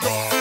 Bye.